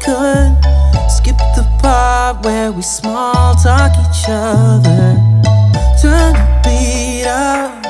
could Skip the part where we small talk each other. Turn the beat up.